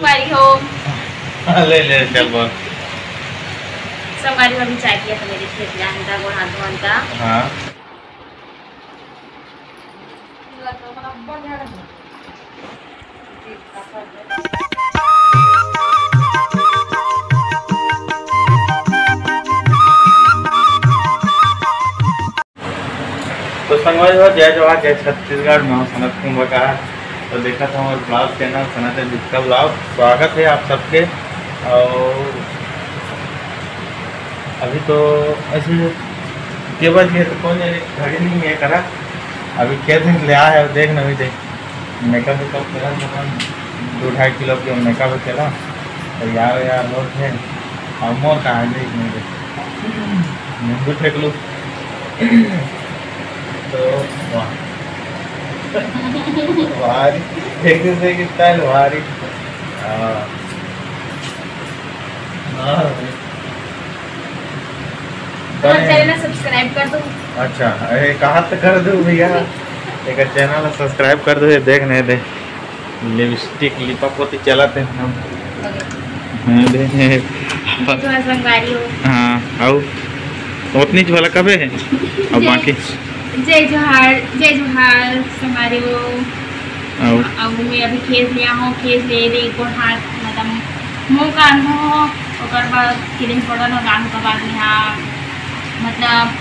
हमारी हो। ले ले चल बोल। चाय पिया था मेरे खेत जाने का धोने का। हाँ। तो संगवारी हो जय जवाहर जय छत्तीसगढ़ मैं सनत कुंभ का। तो देखा था हमारे ब्लॉग चैनल सनत जिसका ब्लॉग स्वागत है आप सबके। और अभी तो ऐसे के बज गए तो कौन घड़ी नहीं है करा। अभी खेत ले आया है, देख ना भी देख। मेकअप वेकअप करा दो ढाई किलो के मेकअप चला तो यार यार लोग थे और मोर कहाँ है, देख नहीं देख नींबू फेंक लूँ। तो वाह। भारी। एक दूसरे की स्टाइल भारी। हाँ। हाँ। चैनल सब्सक्राइब कर दो। अच्छा। अरे कहाँ तक कर दूँ भैया? एक चैनल सब्सक्राइब कर दो ये देख नहीं दे। लिपस्टिक लिपा पोती चलाते हैं हम। हाँ, है हो हाँ आओ उतनी वाला कबे है? अब बाकी जय जोहार जय जोहार हो आओ। अब मैं अभी खेत लिया हूँ खेत ले रही गोड़ हाथ मतलब मुँह कान हो बाद क्रीम पाउडर लगाने के बाद यहाँ मतलब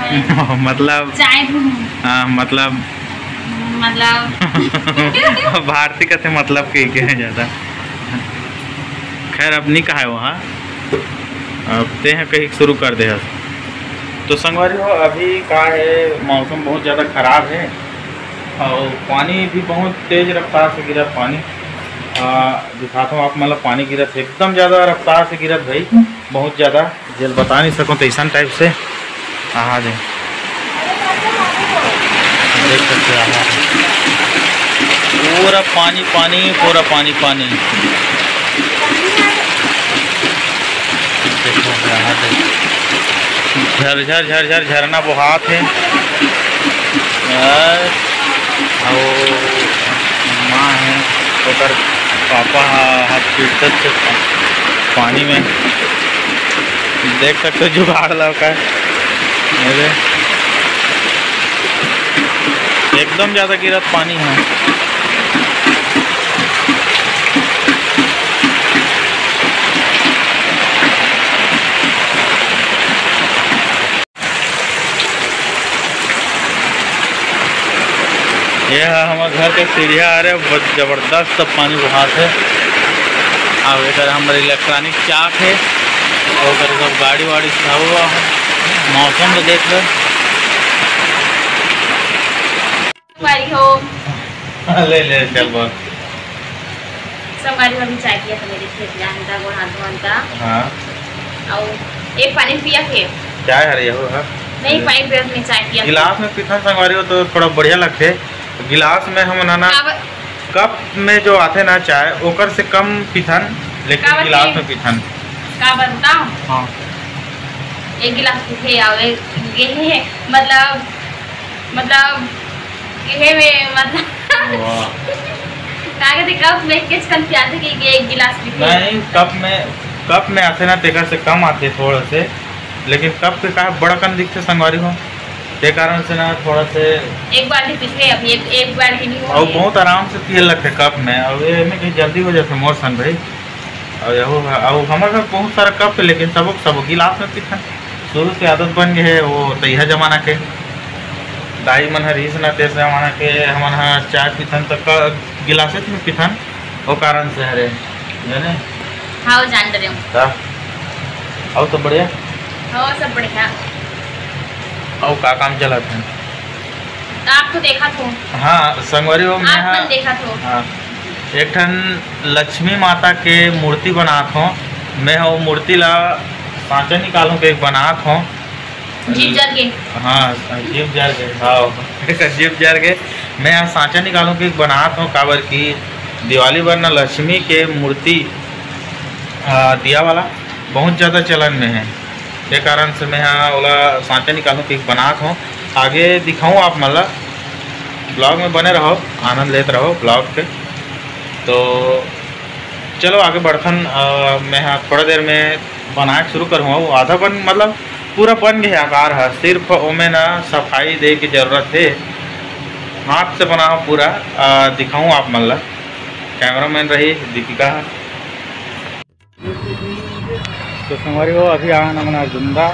है। मतलब चाय हाँ। मतलब मतलब भारती का से मतलब के के है ज़्यादा। खैर अब नहीं कहा है वहाँ अब ते हैं कहीं शुरू कर दे हस। तो संगवारी हो, अभी का है, मौसम बहुत ज़्यादा ख़राब है। और पानी भी बहुत तेज़ रफ्तार से गिरा पानी। दिखाता हूँ आप मतलब पानी गिरत एकदम ज़्यादा रफ्तार से गिरत भाई। बहुत ज़्यादा, जल बता नहीं सकूँ तो टाइप से। हाँ दे देख सकते पूरा पानी पानी, पूरा पानी पानी। देखो देख। झर झर झर झर, झरना बहात है। और और माँ है ओकर पापा हाथ पीटत थे पानी में। देख सकते हो, जुगाड़ लौका है। एकदम ज़्यादा गिरत पानी है। ये है हमारे घर के सीढ़िया आ रहे बहुत ज़बरदस्त पानी बहात है। और इधर हमारे इलेक्ट्रॉनिक चाक है और उधर सब गाड़ी वाड़ी खड़ा हुआ है। मौसम तो देख लो। ले ले चल बोल। संगवारी मम्मी चाय पिया था मेरे खेत का गोड़ हाथ का हाँ। और एक पानी पिया थे चाय हरी हो हाँ नहीं पानी पिया मैं चाय गिलास में संगवारी हो तो थोड़ा बढ़िया लगते। गिलास में हम नाना कप में जो आते ना चाय ओकर से कम पीथन लेकिन गिलास में पीथन। का बताऊँ हाँ। एक गिलास और एक गेहे मतलब मतलब गेहे में मतलब वाह। का कहते कप में किस कन पियाते कि ये एक गिलास पीते नहीं कप में कप में आते ना तेकर से कम आते थोड़ा से लेकिन कप के का बड़ा कन दिखते संगवारी हो? ते कारण से ना थोड़ा से एक बाल्टी पीते अभी एक एक बाल्टी नहीं और बहुत आराम से पिए लगते कप में। और ये में कहीं जल्दी हो जाते मोर सन भाई। और यहो और हमारे घर बहुत सारा कप है लेकिन सब सब गिलास में पीथन शुरू से आदत बन गई है वो तैया जमाना के। दाई मन रीस ना ते जमाना के। हमन हा चाय पीथन तो क- गिलासे में पीथन वो कारण से हरे। जाने हाँ जान रहे हूँ। और तो बढ़िया? हाँ सब बढ़िया। और का काम चला था आप तो देखा तो. हाँ संगवारी हो मैं हाँ. देखा तो. हाँ. एक ठन लक्ष्मी माता के मूर्ति बनात हूँ. मैं वो मूर्ति ला सांचा निकालूं के एक बनात हूँ. जीप जल के. हाँ जीप जार के हाँ एक जीप जार के. मैं यहाँ सांचा निकालूं के एक बनात हूँ काबर की दिवाली पर ना लक्ष्मी के मूर्ति दिया वाला बहुत ज़्यादा चलन में है। ये कारण से मैं यहाँ वाला सांचा निकालूं के एक बनात हूँ आगे दिखाऊँ आप मतलब ब्लॉग में बने रहो, आनंद लेते रहो ब्लॉग के तो चलो आगे बढ़थन मैं हाँ थोड़ा देर में बनाए के शुरू करूँ वो आधा बन मतलब पूरा बन गया आकार है। सिर्फ़ ओमे ना सफ़ाई दे की ज़रूरत है। हाथ से बना हुआ पूरा दिखाऊँ आप मतलब कैमरामैन रही, दीपिका। तो संगवारी हो अभी आया मना जुंदा,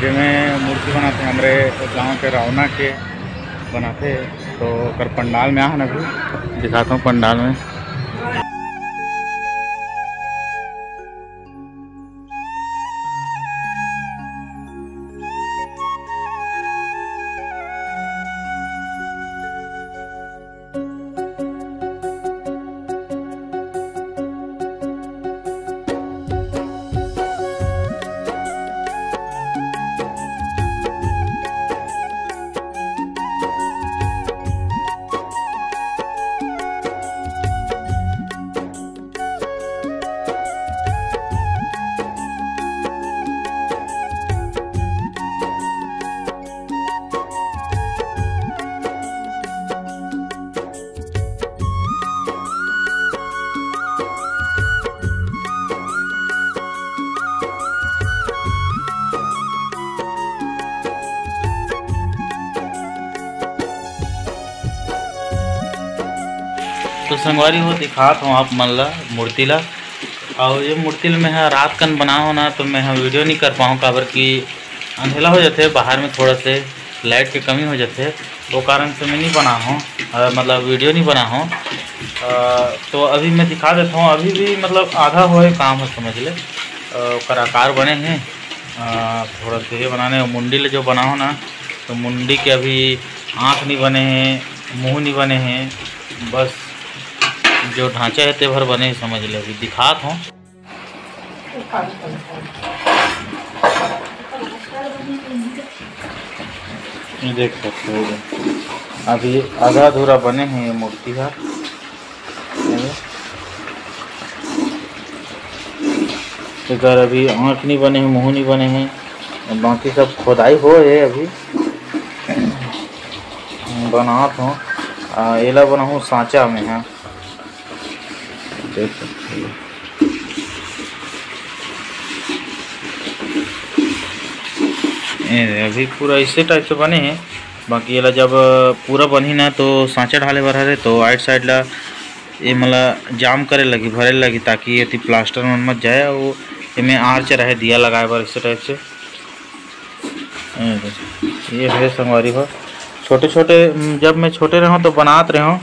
जिमें मूर्ति बनाते हमारे गाँव के रावना के, बनाते तो कर पंडाल में आ ना अभी, दिखाता हूँ पंडाल में। तो संगवारी हो, दिखात हूँ आप मन ला, मूर्ति ला। और ये मूर्ति मैं हा रात कन बना हो ना तो मैं हा वीडियो नहीं कर पाऊँ काबर कि अंधेला हो जाते, बाहर में थोड़ा से लाइट के कमी हो जाते। वो कारण से मैं नहीं बना हूँ मतलब वीडियो नहीं बना हूँ। तो अभी मैं दिखा देता हूँ, अभी भी मतलब आधा हो काम है समझ ले। आकार बने हैं थोड़ा से ये बनाने मुंडी ले जो बना हो ना तो मुंडी के अभी आँख नहीं बने हैं, मुँह नहीं बने हैं, बस जो ढांचा है ते भर बने समझ ले। अभी दिखात हूँ देख सकते हो। अभी आधा अधूरा बने हैं ये मूर्ति का। इधर अभी आँख नहीं बने हैं, मुँह नहीं बने हैं। बाकी सब खोदाई हो है अभी। बनात हूँ एला बनाऊँ सांचा में, है। देख सकते हो। अभी पूरा इसी टाइप से बने हैं। बाकी ये जब पूरा बनी ना तो सांचा ढाले बर हरे तो आइट साइड ला ये मतलब जाम करे लगी भरे लगी ताकि ये प्लास्टर मन मत जाए और इमें आर्च रहे दिया लगाए बर इसी टाइप से। ये देखो, ये है संगवारी हो छोटे छोटे जब मैं छोटे रहूँ तो बनात रहूँ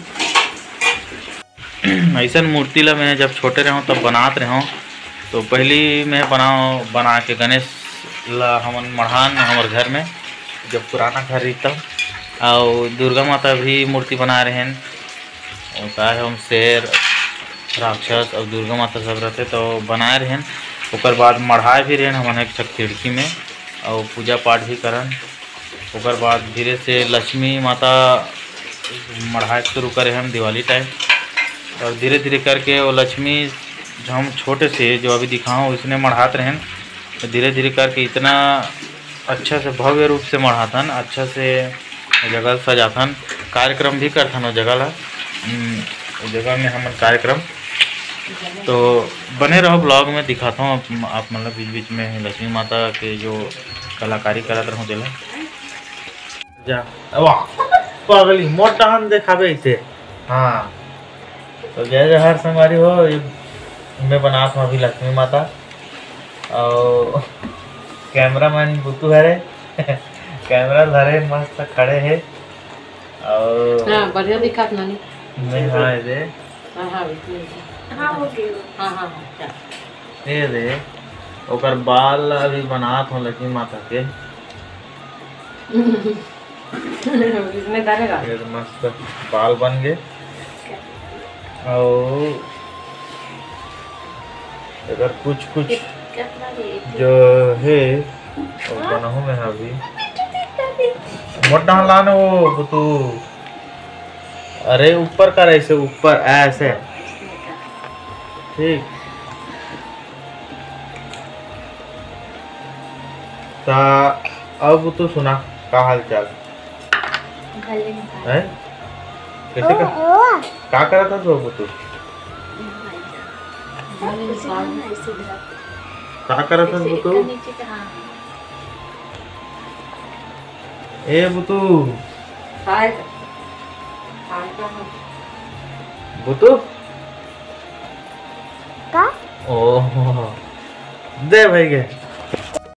ऐसा मूर्ति ला मैं जब छोटे रहो तब बनात रहो तो पहली मैं बनाओ बना के गणेश ला हमन मढ़ान हमार घर में, जब पुराना घर रही तब। और दुर्गा माता भी मूर्ति बना रहे हैं। और का है हम शेर, राक्षस और दुर्गा माता सब रहते तो बनाए रहे ओकर बाद मढ़ाए भी रहे हमन एक खिड़की में, और पूजा पाठ भी करन। ओकर बाद धीरे से लक्ष्मी माता मढ़ाए शुरू करे हम दिवाली टाइम। और धीरे धीरे करके वो लक्ष्मी जो हम छोटे से जो अभी दिखाऊँ उसने मढ़ाते रहें। तो धीरे धीरे करके इतना अच्छा से भव्य रूप से मढ़ाथन अच्छा से जगह सजाथन कार्यक्रम भी करथन वो जगह ला। हम्म, जगह में हमन कार्यक्रम। तो बने रहो ब्लॉग में दिखाता हूँ आप, मतलब बीच बीच में लक्ष्मी माता के जो कलाकारी करत रहूँ दिला जा। वाह पागली मोटा हम देखाबे इसे हाँ। तो जय जय हर संगवारी हो ये मैं बना हूँ अभी लक्ष्मी माता। और कैमरा मैन बुतू हरे कैमरा धरे मस्त खड़े है। और हाँ बढ़िया दिखा नानी। मैं हाँ ये दे। हाँ हाँ हाँ हाँ हाँ हाँ ये दे। ओकर बाल अभी बनात हूँ लक्ष्मी माता के। इसमें डालेगा ये मस्त बाल बन गए। और अगर कुछ कुछ जो है। वो बनाऊँ मैं अभी मोटा लाने वो बुतू। अरे ऊपर कर ऐसे ऊपर ऐसे। ठीक। ता अब तू सुना का हाल चाल? है? कैसे का का करा था तू अब तू का करत हस बुतू ए बुतू का बुतू का ओ दे भाई के